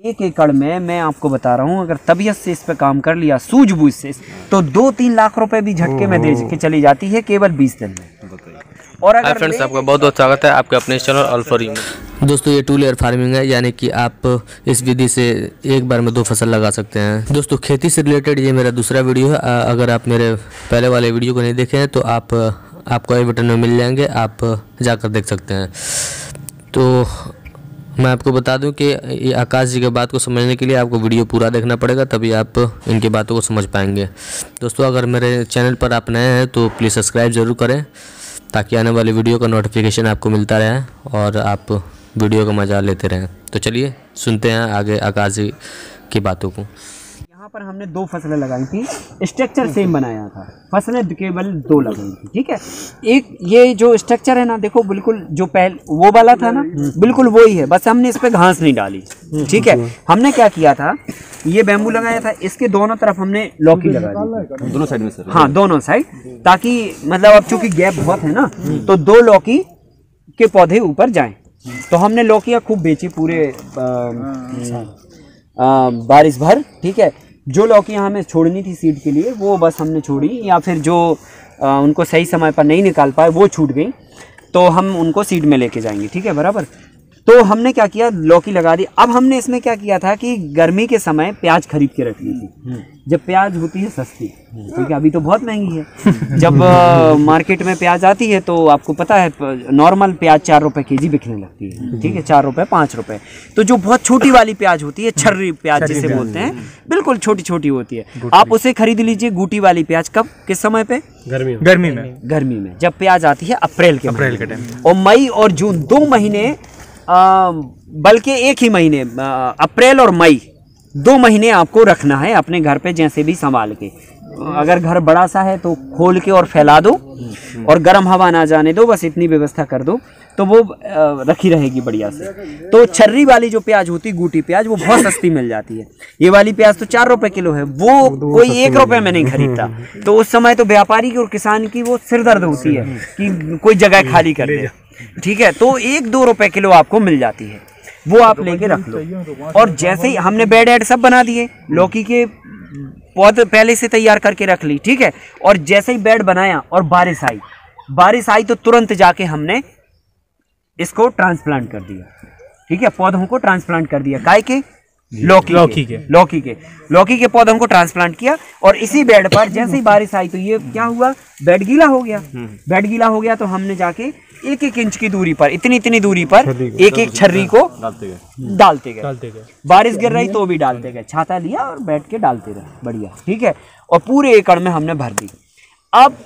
एक एकड़ में मैं आपको बता रहा हूँ अगर तबीयत से इस पे काम कर लिया सूझबूझ से तो दो तीन लाख रुपए भी झटके में दे के चली जाती है केवल बीस दिन में। और अगर फ्रेंड्स आपका बहुत बहुत स्वागत है आपके अपने चैनल अल्फरी में। दोस्तों ये टू लेयर फ़ार्मिंग है यानी कि आप इस विधि से एक बार में दो फ़सल लगा सकते हैं। दोस्तों खेती से रिलेटेड ये मेरा दूसरा वीडियो है। अगर आप मेरे पहले वाले वीडियो को नहीं देखे हैं तो आप आपको आई बटन में मिल जाएँगे आप जाकर देख सकते हैं। तो मैं आपको बता दूँ कि आकाश जी के बात को समझने के लिए आपको वीडियो पूरा देखना पड़ेगा, तभी आप इनकी बातों को समझ पाएँगे। दोस्तों, अगर मेरे चैनल पर आप नए हैं तो प्लीज़ सब्सक्राइब ज़रूर करें, ताकि आने वाली वीडियो का नोटिफिकेशन आपको मिलता रहे और आप वीडियो का मज़ा लेते रहें। तो चलिए, सुनते हैं आगे आकाश जी की बातों को। यहाँ पर हमने दो फ़सलें लगाई थी। स्ट्रक्चर सेम बनाया था। फ़सलें केवल दो लगाई थी ठीक है? एक ये जो स्ट्रक्चर है ना देखो बिल्कुल जो पहले वो वाला था ना बिल्कुल वही है बस हमने इस पे घास नहीं डाली ठीक है? हमने क्या किया था ये बैम्बू लगाया था इसके दोनों तरफ़ हमने लौकी लगा दी दोनों साइड में सर हाँ दोनों साइड ताकि मतलब अब चूँकि गैप बहुत है ना तो दो लौकी के पौधे ऊपर जाएँ। तो हमने लौकियाँ खूब बेची पूरे आ, आ, बारिश भर ठीक है? जो लौकियाँ हमें छोड़नी थी सीड के लिए वो बस हमने छोड़ी या फिर जो आ, उनको सही समय पर नहीं निकाल पाए वो छूट गई। तो हम उनको सीड में लेके जाएँगे ठीक है बराबर? तो हमने क्या किया? लौकी लगा दी। अब हमने इसमें क्या किया था कि गर्मी के समय प्याज खरीद के रख ली थी। जब प्याज होती है सस्ती ठीक है अभी तो बहुत महँगी है। जब मार्केट में प्याज आती है तो आपको पता है नॉर्मल प्याज चार रुपए केजी बिकने लगती है। ठीक है? चार रुपए पाँच रुपए। तो जो बहुत छोटी वाली प्याज होती है छर्री प्याज जिसे बोलते हैं बिल्कुल छोटी छोटी होती है। आप उसे खरीद लीजिए गुटी वाली प्याज। कब? किस समय पे? गर्मी में। गर्मी में। गर्मी में। जब प्याज आती है अप्रैल के अप्रैल के टाइम। और मई और जून दो महीने बल्कि एक ही महीने अप्रैल और मई दो महीने आपको रखना है अपने घर पे जैसे भी संभाल के। अगर घर बड़ा सा है तो खोल के और फैला दो और गर्म हवा ना जाने दो बस इतनी व्यवस्था कर दो तो वो रखी रहेगी बढ़िया से। तो छर्री वाली जो प्याज होती है गूटी प्याज वो बहुत सस्ती मिल जाती है। ये वाली प्याज तो चार रुपए किलो है वो कोई एक रुपए में नहीं खरीदता। तो उस समय तो व्यापारी की और किसान की वो सिरदर्द होती है कि कोई जगह खाली कर दे। ठीक है? तो एक दो रुपए किलो आपको मिल जाती है। वो आप लेके रख लो। और जैसे ही हमने बेड एड सब बना दिए लौकी के पौधे पहले से तैयार करके रख ली ठीक है? और जैसे ही बेड बनाया और बारिश आई बारिश आई तो तुरंत जाके हमने इसको ट्रांसप्लांट कर दिया। ठीक है? पौधों को ट्रांसप्लांट कर दिया। काय के? लौकी लौकी के। के। लौकी के। लौकी के पौधों को ट्रांसप्लांट किया और इसी बेड पर जैसे ही बारिश आई तो ये क्या हुआ? बेड गीला हो गया। बेड गीला हो गया तो हमने जाके एक एक इंच की दूरी पर इतनी इतनी दूरी पर एक एक छर्री को डालते गए। डालते गए। बारिश गिर रही तो भी डालते गए। छाता लिया और बैठ के डालते रहे। बढ़िया। ठीक है? और पूरे एकड़ में हमने भर दी। अब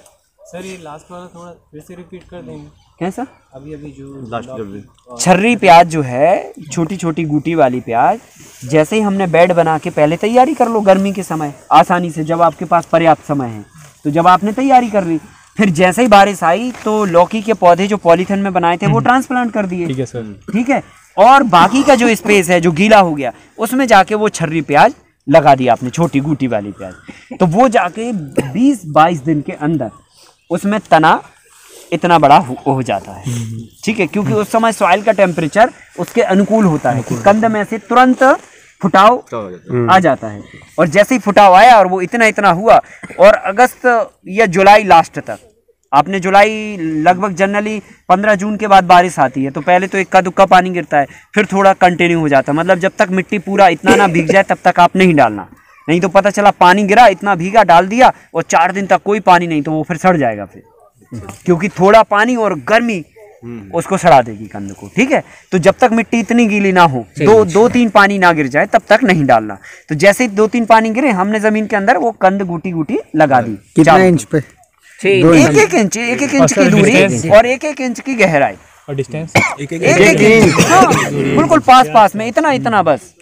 सर ये लास्ट वाला थोड़ा फिर से रिपीट कर देंगे। कैसा अभी अभी जो लास्ट छर्री प्याज जो है छोटी छोटी गुटी वाली प्याज जैसे ही हमने बेड बना के पहले तैयारी कर लो गर्मी के समय। आसानी से जब आपके पास पर्याप्त समय है। तो जब आपने तैयारी कर ली फिर जैसे ही बारिश आई तो लौकी के पौधे जो पॉलीथिन में बनाए थे वो ट्रांसप्लांट कर दिए। ठीक है सर। ठीक है? और बाकी का जो स्पेस है जो गीला हो गया उसमें जाके वो छर्री प्याज लगा दिया आपने छोटी गूटी वाली प्याज। तो वो जाके 20-22 दिन के अंदर उसमें तना इतना बड़ा हो, हो जाता है। ठीक है? क्योंकि उस समय सॉइल का टेम्परेचर उसके अनुकूल होता है कि कंद में से तुरंत फुटाव आ जाता है। और जैसे ही फुटाव आया और वो इतना इतना हुआ और अगस्त या जुलाई लास्ट तक आपने जुलाई लगभग जनरली पंद्रह जून के बाद बारिश आती है तो पहले तो इक्का दुक्का पानी गिरता है फिर थोड़ा कंटिन्यू हो जाता है। मतलब जब तक मिट्टी पूरा इतना ना भीग जाए तब तक आप नहीं डालना। नहीं तो पता चला पानी गिरा इतना भीगा डाल दिया और चार दिन तक कोई पानी नहीं तो वो फिर सड़ जाएगा फिर। क्योंकि थोड़ा पानी और गर्मी उसको सड़ा देगी कंद को ठीक है? तो जब तक मिट्टी इतनी गीली ना हो दो दो तीन पानी ना गिर जाए तब तक नहीं डालना। तो जैसे ही दो तीन पानी गिरे हमने ज़मीन के अंदर वो कंद गुटी गुटी लगा दी कितना इंच पे? एक एक इंच। एक एक इंच की दूरी और एक एक इंच की गहराई। और डिस्टेंस एक एक इंच। हाँ, बिल्कुल पास पास में इतना इतना बस।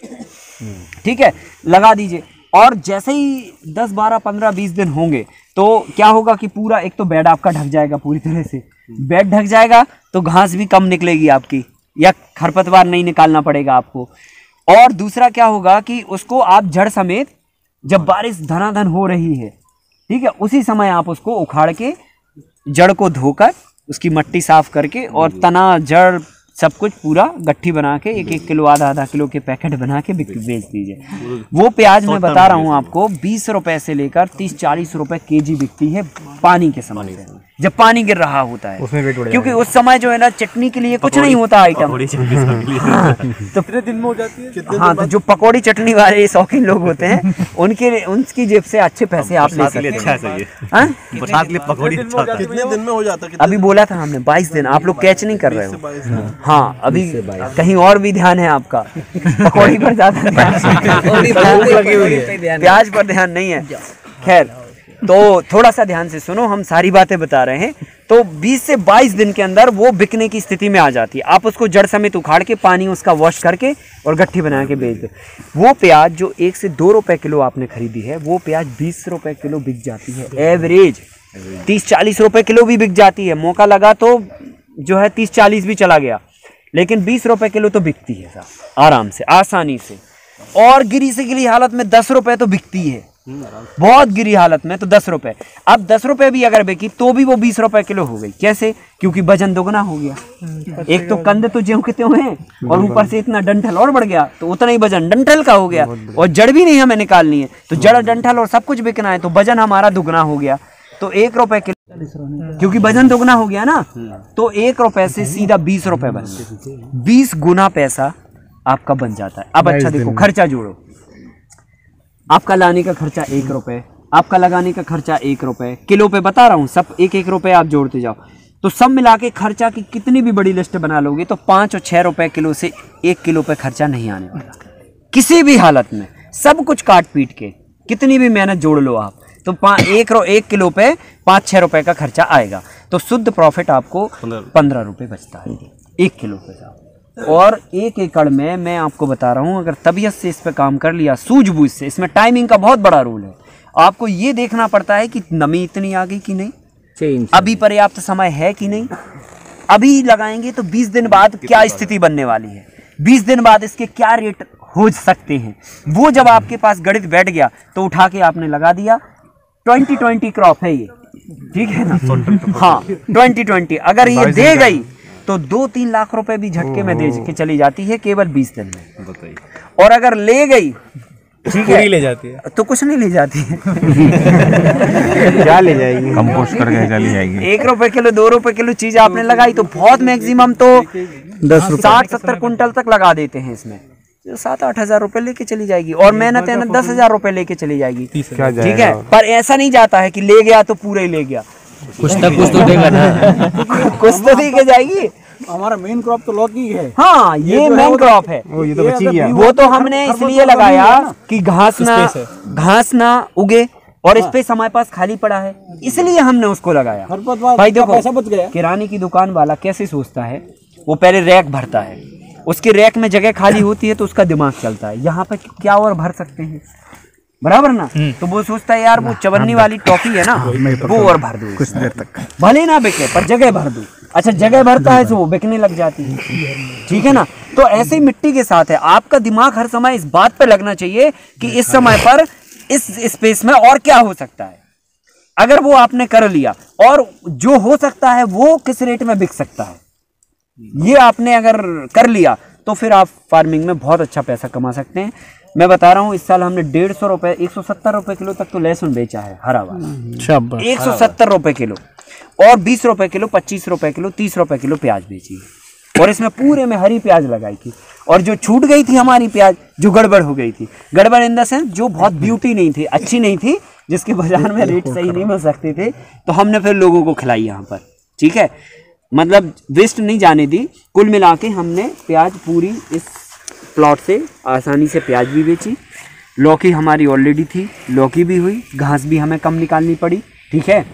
ठीक है? लगा दीजिए। और जैसे ही 10 12 15 20 दिन होंगे तो क्या होगा कि पूरा एक तो बेड आपका ढक जाएगा पूरी तरह से। बेड ढक जाएगा तो घास भी कम निकलेगी आपकी या खरपतवार नहीं निकालना पड़ेगा आपको। और दूसरा क्या होगा कि उसको आप जड़ समेत जब बारिश धनाधन हो रही है ठीक है उसी समय आप उसको उखाड़ के जड़ को धोकर उसकी मट्टी साफ़ करके और तना जड़ सब कुछ पूरा गट्ठी बना के एक एक किलो आधा आधा किलो के पैकेट बना के बिक- बेच दीजिए। वो प्याज मैं बता रहा हूँ आपको बीस रुपए से लेकर तीस चालीस रुपए केजी बिकती है पानी के समय। जब पानी गिर रहा होता है। क्योंकि उस समय जो है ना चटनी के लिए कुछ नहीं होता आइटम तो कितने दिन में हो जाती है? हाँ तो जो पकौड़ी चटनी वाले शौकीन लोग होते हैं उनके उनकी जेब से अच्छे पैसे आप ले सकते हैं। हाँ? कितने दिन में हो जाता है? अभी बोला था हमने 22 दिन। आप लोग कैच नहीं कर रहे हो। हाँ अभी कहीं और भी ध्यान है आपका। पकौड़ी पर ज़्यादा प्याज पर ध्यान नहीं है। खैर तो थोड़ा सा ध्यान से सुनो, हम सारी बातें बता रहे हैं। तो 20 से 22 दिन के अंदर वो बिकने की स्थिति में आ जाती है। आप उसको जड़ समेत उखाड़ के पानी उसका वॉश करके और गट्ठी बना के बेच दो। वो प्याज जो एक से दो रुपए किलो आपने खरीदी है, वो प्याज बीस रुपए किलो बिक जाती है। एवरेज तीस चालीस रुपए किलो भी बिक जाती है। मौका लगा तो जो है तीस चालीस भी चला गया। लेकिन बीस रुपए किलो तो बिकती है आराम से, आसानी से। और गिरी से गिरी हालत में दस रुपए तो बिकती है। बहुत गिरी हालत में तो दस रुपए। अब दस रुपए भी अगर बिकी तो भी वो बीस रुपए किलो हो गई। कैसे? क्योंकि वज़न दोगुना हो गया। एक तो कंध तो ज्यों के त्यों हैं और ऊपर से इतना डंठल और बढ़ गया तो उतना ही वज़न डंठल का हो गया और जड़ भी नहीं हमें निकालनी है। तो जड़ डंठल और सब कुछ बिकना है तो वज़न हमारा दुगना हो गया। तो एक रुपए किलो क्योंकि वज़न दोगुना हो गया ना तो एक रुपए से सीधा बीस रुपए बन बीस गुना पैसा आपका बन जाता है। अब अच्छा देखो खर्चा जोड़ो। आपका लाने का खर्चा एक रुपये आपका लगाने का खर्चा एक रुपये किलो पे बता रहा हूँ सब एक एक रुपये आप जोड़ते जाओ। तो सब मिला के खर्चा की कितनी भी बड़ी लिस्ट बना लोगे तो पाँच और छः रुपए किलो से एक किलो पे खर्चा नहीं आने वाला। किसी भी हालत में सब कुछ काट पीट के कितनी भी मेहनत जोड़ लो आप तो एक रो एक किलो पे पाँच छः रुपये का खर्चा आएगा। तो शुद्ध प्रॉफिट आपको पंद्रह रुपये बचता है एक किलो पे और एक एकड़ में मैं आपको बता रहा हूँ अगर तबीयत से इस पर काम कर लिया सूझबूझ से इसमें टाइमिंग का बहुत बड़ा रोल है। आपको ये देखना पड़ता है कि नमी इतनी आ गई कि नहीं? अभी पर्याप्त समय है कि नहीं? अभी लगाएँगे तो 20 दिन बाद क्या स्थिति बनने वाली है? 20 दिन बाद इसके क्या रेट हो सकते हैं? वो जब आपके पास गणित बैठ गया तो उठा के आपने लगा दिया 2020 क्रॉप है ये। ठीक है ना? हाँ 2020 अगर ये दे गई तो दो तीन लाख रुपए भी झटके में दे के चली जाती है केवल 20 दिन में। और अगर ले गई ठीक है ले जाती है। तो कुछ नहीं ले जाती। है क्या ले जाएगी? कंपोस्ट करके चली जाएगी? एक रुपए किलो दो रुपए किलो चीज़ आपने लगाई तो बहुत मैक्सिमम तो दस साठ सत्तर कुंटल तक लगा देते हैं इसमें। तो सात आठ हज़ार रुपए लेके चली जाएगी और मेहनत है ना दस हज़ार रुपए लेके चली जाएगी। ठीक है? पर ऐसा नहीं जाता है कि ले गया तो पूरा ही ले गया। कुछ ना कुछ तो देगा ना। कुछ तो दी के जाएगी। हमारा मेन क्रॉप तो लौकी है। हाँ ये मेन क्रॉप है वो ये तो बची गया। वो तो हमने इसलिए लगाया कि घास ना घास ना उगे और इस पे हमारे पास खाली पड़ा है। इसलिए हमने उसको लगाया। भाई देखो पैसा बच गया? किराने की दुकान वाला कैसे सोचता है? वो पहले रैक भरता है। उसके रैक में जगह खाली होती है तो उसका दिमाग चलता है। यहाँ पे क्या और भर सकते हैं? बराबर ना? तो वो सोचता है यार वो चवन्नी वाली टॉफी है ना वो और भर दू कुछ देर तक। भले ना बिके पर जगह भर दो। अच्छा जगह भरता है तो वो बिकने लग जाती है। ठीक है ना? तो ऐसे ही मिट्टी के साथ है। आपका दिमाग हर समय इस बात पे लगना चाहिए कि इस समय पर इस स्पेस में और क्या हो सकता है। अगर वो आपने कर लिया और जो हो सकता है वो किस रेट में बिक सकता है? ये आपने अगर कर लिया तो फिर आप फ़ार्मिंग में बहुत अच्छा पैसा कमा सकते हैं। मैं बता रहा हूँ इस साल हमने डेढ़ सौ रुपये एक सौ सत्तर रुपये किलो तक तो लहसुन बेचा है हरा वाला। एक सौ सत्तर रुपये किलो और बीस रुपए किलो पच्चीस रुपए किलो तीस रुपए किलो प्याज बेची है। और इसमें पूरे में हरी प्याज लगाई थी। और जो छूट गई थी हमारी प्याज जो गड़बड़ हो गई थी। गड़बड़ इन द सेंस जो बहुत ब्यूटी नहीं थी अच्छी नहीं थी जिसके बाज़ार में रेट सही नहीं मिल सकते थे तो हमने फिर लोगों को खिलाई यहाँ पर ठीक है? मतलब वेस्ट नहीं जाने दी। कुल मिला के हमने प्याज पूरी इस प्लॉट से आसानी से प्याज भी बेची। लौकी हमारी ऑलरेडी थी लौकी भी हुई घास भी हमें कम निकालनी पड़ी ठीक है?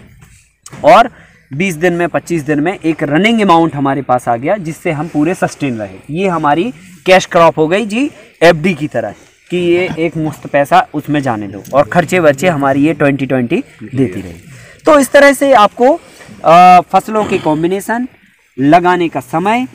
और 20 दिन में 25 दिन में एक रनिंग अमाउंट हमारे पास आ गया जिससे हम पूरे सस्टेन रहे। ये हमारी कैश क्रॉप हो गई जी एफडी की तरह कि ये एक मुफ़्त पैसा उसमें जाने दो और खर्चे वर्चे हमारी ये 2020 देती रही। तो इस तरह से आपको अ, फ़सलों के कॉम्बिनेशन लगाने का समय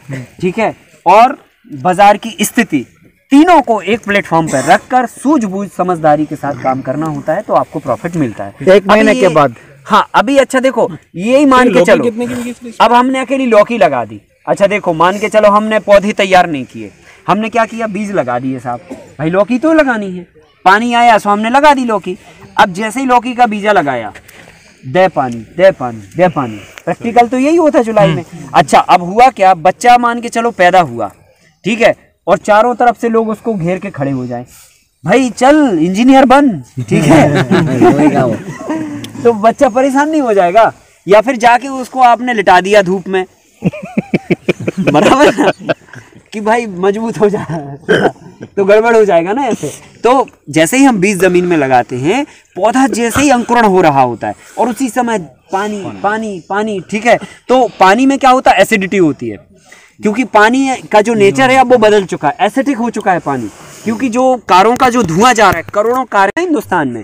ठीक है? और बाज़ार की स्थिति। तीनों को एक प्लेटफॉर्म पर रखकर सूझबूझ समझदारी के साथ काम करना होता है तो आपको प्रॉफिट मिलता है। एक महीने के बाद। हाँ अभी अच्छा देखो यही मान के चलो। कितने की अब हमने अकेली लौकी लगा दी। अच्छा देखो मान के चलो हमने पौधे तैयार नहीं किए। हमने क्या किया? बीज लगा दिए साहब। भाई लौकी तो लगानी है। पानी आया सो हमने लगा दी लौकी। अब जैसे ही लौकी का बीजा लगाया दे पानी दे पानी दे पानी। प्रैक्टिकल तो यही होता है जुलाई में। अच्छा अब हुआ क्या? बच्चा मान के चलो पैदा हुआ। ठीक है? और चारों तरफ़ से लोग उसको घेर के खड़े हो जाए। भाई, चल, इंजीनियर बन, ठीक है? तो बच्चा परेशान नहीं हो जाएगा? या फिर जाके उसको आपने लिटा दिया धूप में? बराबर? कि भाई, मज़बूत हो जा। तो गड़बड़ हो जाएगा ना ऐसे? तो जैसे ही हम बीज ज़मीन में लगाते हैं, पौधा जैसे ही अंकुरण हो रहा होता है, और उसी समय पानी पानी पानी, ठीक है? तो पानी में क्या होता है? एसिडिटी होती है। क्योंकि पानी का जो नेचर है अब वो बदल चुका है एसिडिक हो चुका है पानी। क्योंकि जो कारों का जो धुआँ जा रहा है करोड़ों कार है हिंदुस्तान में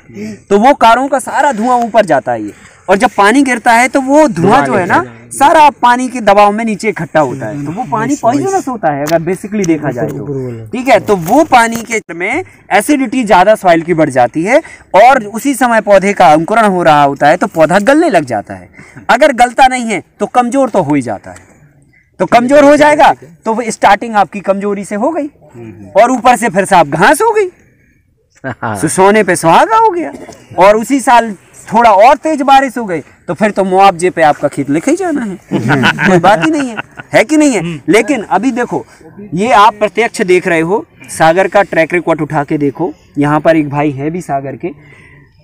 तो वो कारों का सारा धुआँ ऊपर जाता है ये। और जब पानी गिरता है तो वो धुआँ जो है ना सारा पानी के दबाव में नीचे इकट्ठा होता है। तो वो पानी पॉइजनस होता है अगर बेसिकली देखा जाए तो। ठीक है तो वो पानी के में एसिडिटी ज़्यादा सॉइल की बढ़ जाती है और उसी समय पौधे का अंकुरण हो रहा होता है तो पौधा गलने लग जाता है। अगर गलता नहीं है तो कमज़ोर तो हो ही जाता है। तो कमज़ोर हो जाएगा। तो वो स्टार्टिंग आपकी कमज़ोरी से हो गई। और ऊपर से फिर साहब घास हो गई। तो सोने पे सुहागा हो गया। और उसी साल थोड़ा और तेज बारिश हो गई तो फिर तो मुआवजे पे आपका खेत लेके ही जाना है। कोई बात ही नहीं है। है कि नहीं है? लेकिन अभी देखो ये आप प्रत्यक्ष देख रहे हो सागर का ट्रैक रिकॉर्ड उठा के देखो। यहाँ पर एक भाई है भी सागर के।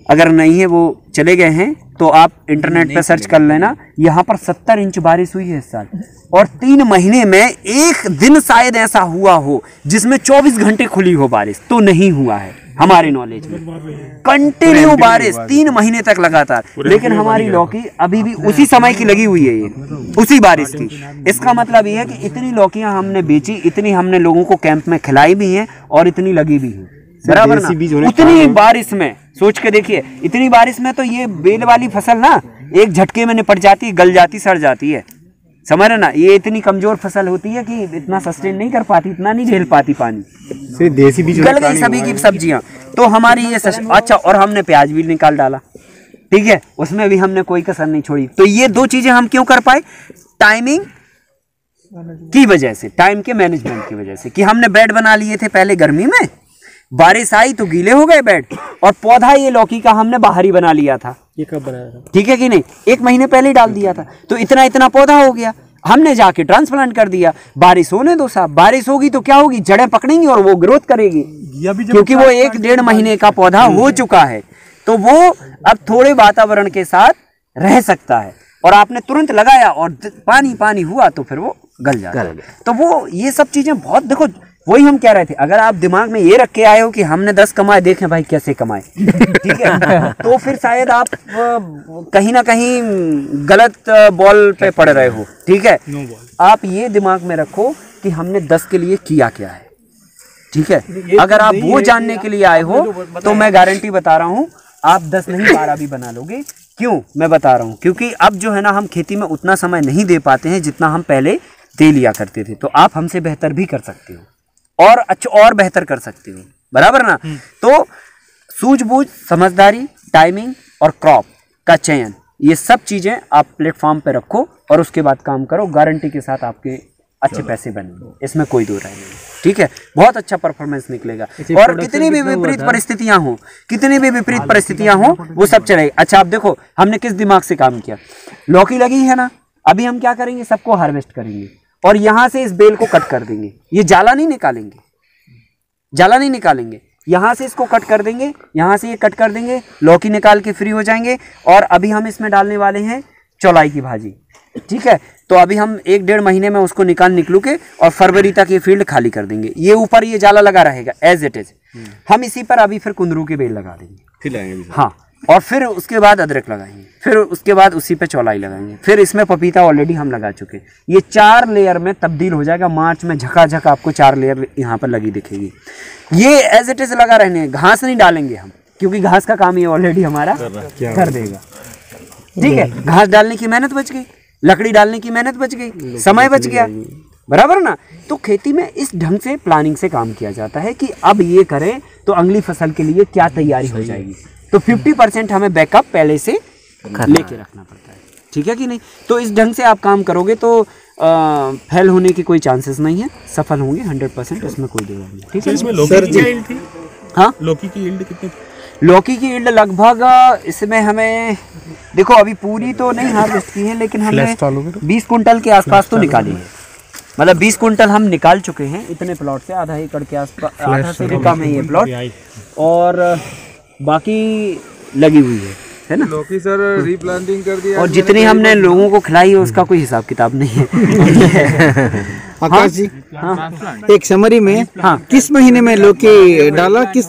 अगर नहीं है वो चले गए हैं तो आप इंटरनेट पर सर्च कर लेना। यहाँ पर सत्तर इंच बारिश हुई है इस साल। और तीन महीने में एक दिन शायद ऐसा हुआ हो जिसमें 24 घंटे खुली हो बारिश। तो नहीं हुआ है हमारे नॉलेज में। कंटिन्यू बारिश। तीन महीने तक लगातार। लेकिन हमारी लौकी अभी भी उसी समय की लगी हुई है ये। उसी बारिश की। इसका मतलब ये है कि इतनी लौकियाँ हमने बेची इतनी हमने लोगों को कैंप में खिलाई भी हैं और इतनी लगी भी हैं। बराबर ना? उतनी बारिश में सोच के देखिए इतनी बारिश में तो ये बेल वाली फ़सल ना एक झटके में निपट जाती गल जाती सड़ जाती है। समझ रहे ना? ये इतनी कमज़ोर फ़सल होती है कि इतना सस्टेन नहीं कर पाती इतना नहीं झेल पाती पानी। सिर्फ़ देसी बीज गल गई सभी की सब्ज़ियाँ। तो हमारी ये. अच्छा और हमने प्याज भी निकाल डाला। ठीक है? उसमें भी हमने कोई कसर नहीं छोड़ी। तो ये दो चीज़ें हम क्यों कर पाए? टाइमिंग की वजह से टाइम के मैनेजमेंट की वजह से कि हमने बेड बना लिए थे पहले गर्मी में बारिश आई तो गीले हो गए बेड और पौधा ये लौकी का हमने बाहर ही बना लिया था। ये कब बनाया था? ठीक है कि नहीं? एक महीने पहले ही डाल दिया था। तो इतना इतना पौधा हो गया। हमने जाके ट्रांसप्लांट कर दिया। बारिश होने दो साहब। बारिश होगी तो क्या होगी? जड़ें पकड़ेंगी और वो ग्रोथ करेगी। क्योंकि वो एक डेढ़ महीने का पौधा हो चुका है। तो वो अब थोड़े वातावरण के साथ रह सकता है। और आपने तुरंत लगाया और पानी पानी हुआ तो फिर वो गल जाता है। तो वो ये सब चीज़ें बहुत देखो वही हम कह रहे थे अगर आप दिमाग में ये रख के आए हो कि हमने दस कमाए देखें भाई कैसे कमाए। ठीक है? तो फिर शायद आप कहीं ना कहीं गलत बॉल पे पड़ रहे हो। ठीक है? आप ये दिमाग में रखो कि हमने दस के लिए किया क्या है। ठीक है? अगर आप वो जानने के लिए आए हो तो मैं गारंटी बता रहा हूँ आप दस नहीं बारह भी बना लोगे। क्यों? मैं बता रहा हूँ क्योंकि अब जो है ना हम खेती में उतना समय नहीं दे पाते हैं जितना हम पहले दे लिया करते थे। तो आप हमसे बेहतर भी कर सकते हो। और अच्छा और बेहतर कर सकते हो। बराबर ना? तो सूझबूझ समझदारी टाइमिंग और क्रॉप का चयन ये सब चीज़ें आप प्लेटफॉर्म पे रखो और उसके बाद काम करो। गारंटी के साथ आपके अच्छे पैसे बनेंगे इसमें कोई दो राय नहीं। ठीक है? बहुत अच्छा परफॉर्मेंस निकलेगा। और कितनी भी विपरीत परिस्थितियाँ हो कितनी भी विपरीत परिस्थितियाँ हो वो सब चलेगी अच्छा आप देखो हमने किस दिमाग से काम किया? लौकी लगी है ना? अभी हम क्या करेंगे? सबको हार्वेस्ट करेंगे। और यहाँ से इस बेल को कट कर देंगे। ये जाला नहीं निकालेंगे। जाला नहीं निकालेंगे। यहाँ से इसको कट कर देंगे यहाँ से ये कट कर देंगे लौकी निकाल के फ्री हो जाएँगे और अभी हम इसमें डालने वाले हैं चौलाई की भाजी। ठीक है? तो अभी हम एक डेढ़ महीने में उसको निकाल निकलू के और फरवरी तक ये फ़ील्ड खाली कर देंगे। ये ऊपर ये जाला लगा रहेगा एज इट इज़ हम इसी पर अभी फिर कुंदरू के बेल लगा देंगे। फिर हाँ। और फिर उसके बाद अदरक लगाएँगे। फिर उसके बाद उसी पे चौलाई लगाएँगे। फिर इसमें पपीता ऑलरेडी हम लगा चुके हैं। ये चार लेयर में तब्दील हो जाएगा। मार्च में झका आपको चार लेयर यहाँ पर लगी दिखेगी। ये एज इट इज़ लगा रहने घास नहीं डालेंगे हम क्योंकि घास का काम ये ऑलरेडी हमारा कर देगा। ठीक है घास डालने की मेहनत बच गई। लकड़ी डालने की मेहनत बच गई। समय बच गया। बराबर ना? तो खेती में इस ढंग से प्लानिंग से काम किया जाता है कि अब ये करें तो अगली फ़सल के लिए क्या तैयारी हो। जाएगी। तो 50 परसेंट हमें बैकअप पहले से लेके रखना पड़ता है। ठीक है कि नहीं? तो इस ढंग से आप काम करोगे तो फेल होने की कोई चांसेस नहीं है। सफल होंगे हंड्रेड परसेंट इसमें कोई देगा नहीं ठीक है इसमें लौकी की क्या थी? हाँ? लौकी की यील्ड कितनी? लौकी की ईल्ड लगभग इसमें हमें देखो अभी पूरी तो नहीं हार्वेस्ट की है लेकिन हमने बीस कुंटल के आसपास तो निकाली है। मतलब बीस कुंटल हम निकाल चुके हैं इतने प्लॉट से आधा एकड़ के आसपास आधा से भी कम है ये प्लॉट और बाकी लगी हुई है है ना? लौकी सर रीप्लांटिंग कर दिया और जितनी हमने लोगों को खिलाई है उसका कोई हिसाब किताब नहीं है। आकाश जी? एक समरी में हाँ। किस महीने में लौकी डाला? किस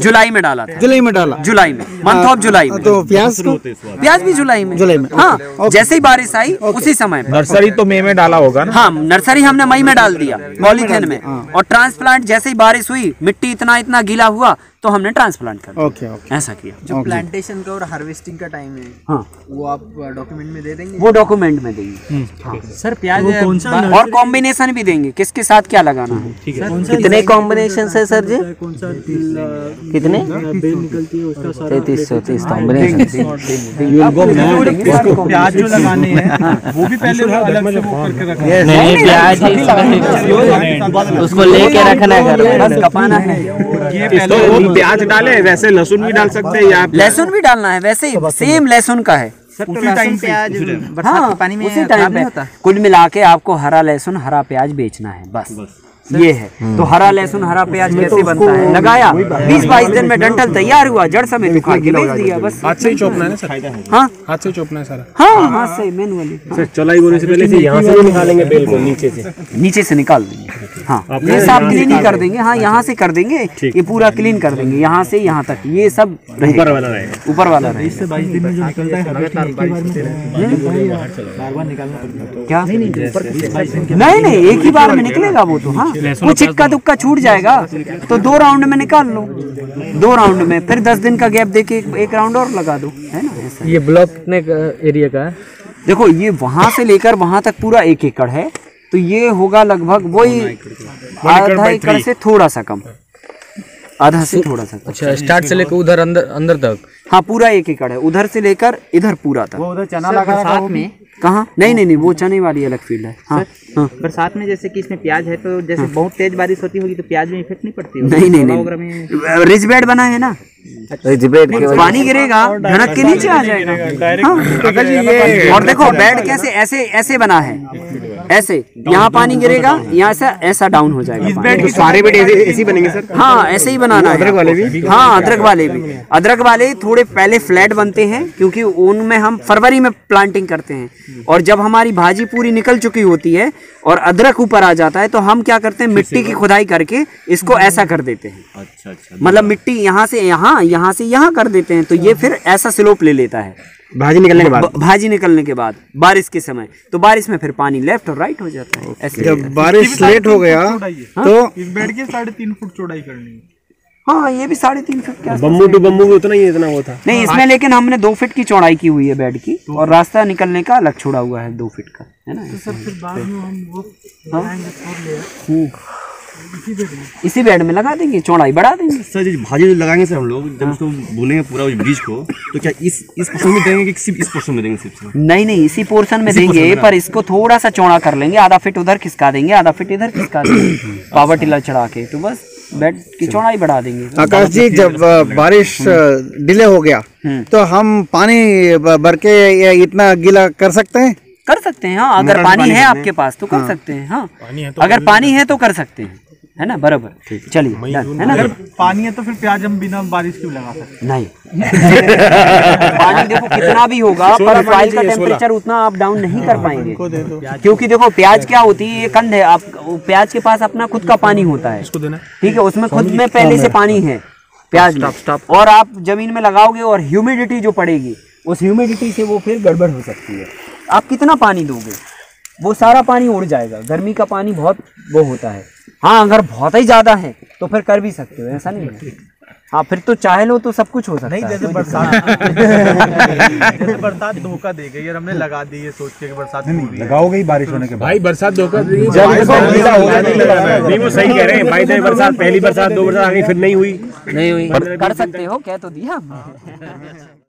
जुलाई में डाला था। जुलाई में डाला? जुलाई में। मंथ ऑफ़ जुलाई में। तो प्याज को? प्याज भी जुलाई में। जुलाई में, हाँ जैसे ही बारिश आई उसी समय नर्सरी तो मई में डाला होगा ना? हाँ नर्सरी हमने मई में डाल दिया पॉलीथीन में। और ट्रांसप्लांट जैसे ही बारिश हुई मिट्टी इतना इतना गीला हुआ तो हमने ट्रांसप्लांट कर ओके ओके। ऐसा किया। जो प्लांटेशन का और हार्वेस्टिंग का टाइम है। हाँ। वो आप डॉक्यूमेंट में दे देंगे? वो डॉक्यूमेंट में देंगे। सर प्याज कौन सा और कॉम्बिनेशन भी देंगे? किसके साथ क्या लगाना है? कितने कॉम्बिनेशन है सर जी? कितने बेल निकलती है? उसका तैतीस चौतीस कॉम्बिनेशन प्याज जो लगाने हैं वो भी पहले अलग से वो करके रखना। नहीं प्याज उसको लेके रखना है घर बस कपाना है। तो प्याज डाले वैसे लहसुन भी डाल सकते हैं या लहसुन भी डालना है वैसे ही सेम लहसुन का है। उसी टाइम प्याज बरसात हाँ के पानी में उसी टाइम होता कुल मिला के आपको हरा लहसुन हरा प्याज बेचना है बस। ये है। तो हरा लहसुन हरा प्याज कैसे बनता है? लगाया। बीस बाईस दिन में डंठल तैयार हुआ जड़ समेत उखाड़ के बेच दिया बस। हाथ से ही चौपना है ना सर? हाँ? हाथ से ही चौपना है सारा। हाँ हाथ से मैनुअली चलाई बोने से पहले से यहाँ से निकालेंगे बेल को नीचे से। नीचे से निकाल देंगे। हाँ ये सब क्लीन ही कर देंगे। हाँ यहाँ से कर देंगे। ये पूरा क्लीन कर देंगे यहाँ से यहाँ तक। ये सब ऊपर वाला रहेगा। ऊपर वाला रहेगा। बाईस दिन में जो निकलता है क्या? नहीं नहीं एक ही बार में निकलेगा वो तो हाँ। कुछ इक्का दुक्का छूट जाएगा तो दो राउंड में निकाल लो। दो राउंड में फिर दस दिन का गैप देके एक, एक राउंड और लगा दो है ना? ऐसा ये ब्लॉक कितने एरिया का है? देखो ये वहाँ से लेकर वहाँ तक पूरा एक एकड़ है तो ये होगा लगभग वही आधा एकड़ से थोड़ा सा कम। आधा से थोड़ा सा अच्छा स्टार्ट से लेकर उधर अंदर अंदर तक? हाँ पूरा एक एकड़ है। उधर से लेकर इधर पूरा तक। उधर चना लगा साथ में कहाँ? नहीं नहीं नहीं वो चने वाली अलग फ़ील्ड है। हाँ हाँ। बरसात में जैसे कि इसमें प्याज है तो जैसे बहुत तेज बारिश होती होगी तो प्याज में इफ़ेक्ट नहीं पड़ती नहीं नहीं हवा नहीं। रिज बेड बना है ना? पानी गिरेगा धड़क के नीचे आ जाएगा। हाँ। और देखो बेड कैसे ऐसे ऐसे बना है। ऐसे यहाँ पानी गिरेगा यहाँ से ऐसा डाउन हो जाएगा पानी। सारे बेड ऐसे ही बनेंगे सर? हाँ ऐसे ही बनाना है। अदरक वाले भी? हाँ अदरक वाले भी। अदरक वाले थोड़े पहले फ्लैट बनते हैं क्योंकि उनमें हम फरवरी में प्लांटिंग करते हैं। और जब हमारी भाजी पूरी निकल चुकी होती है और अदरक ऊपर आ जाता है तो हम क्या करते हैं मिट्टी की खुदाई करके इसको ऐसा कर देते हैं। अच्छा अच्छा। मतलब मिट्टी यहाँ से यहाँ यहाँ से यहाँ कर देते हैं तो ये फिर ऐसा स्लोप ले लेता है। भाजी निकलने के बाद? भाजी निकलने के बाद बारिश के समय। तो बारिश में फिर पानी लेफ़्ट और राइट हो जाता है ऐसे जब बारिश लेट हो गया तो इस बेड की साढ़े तीन फुट चौड़ाई करनी है। हाँ ये भी साढ़े तीन फीट के आसपास बम्बू टू बम्बू भी उतना ही इतना वो था। नहीं इसमें लेकिन हमने दो फीट की चौड़ाई की हुई है बेड की और रास्ता निकलने का अलग छोड़ा हुआ है दो फीट का है ना? तो सर फिर बाद में हम वो हाँ। इसी बेड में लगा देंगे चौड़ाई बढ़ा देंगे। सर जो भाजी जो लगाएँगे सर हम लोग जब उसको बुनेंगे पूरा उस ब्रिज को तो क्या इस इस पोर्शन में देंगे कि सिर्फ़ इस पोर्शन में देंगे सिर्फ़ नहीं नहीं इसी पोर्शन में देंगे पर इसको थोड़ा सा चौड़ा कर लेंगे आधा फीट उधर खिसका देंगे आधा फीट इधर खिसका देंगे। पावर टिलर चढ़ा के तो बस बेड की चौड़ाई बढ़ा देंगे। आकाश जी जब बारिश डिले हो गया तो हम पानी भर के इतना गीला कर सकते हैं? कर सकते हैं हाँ अगर पानी है आपके पास तो कर सकते हैं हाँ। अगर पानी है। तो कर सकते हैं। है ना? बराबर। चलिए है ना? पानी है तो फिर प्याज हम बिना बारिश के लगा सकते? नहीं। पानी देखो कितना भी होगा पर का टेम्परेचर उतना आप डाउन नहीं कर पाएँगे। क्योंकि देखो प्याज क्या होती है ये कंद है। आप प्याज के पास अपना खुद का पानी होता है। ठीक है उसमें खुद में पहले से पानी है प्याज में। और आप ज़मीन में लगाओगे और ह्यूमिडिटी जो पड़ेगी उस ह्यूमिडिटी से वो फिर गड़बड़ हो सकती है। आप कितना पानी दोगे? वो सारा पानी उड़ जाएगा। गर्मी का पानी बहुत वो होता है। हाँ अगर बहुत ही ज़्यादा है तो फिर कर भी सकते हो ऐसा नहीं है। हाँ फिर तो चाहे लो तो सब कुछ हो सकता नहीं जैसे बरसात जैसे बरसात धोखा दे गई और हमने लगा दी ये सोच के बरसात नहीं लगाओगे ही बारिश होने के बाद। भाई बरसात धोखा दी नहीं वो सही कह रहे हैं। भाई दे बरसात पहली बरसात दो बरसात आ गई फिर नहीं हुई। नहीं हुई। कर सकते हो कह तो दिया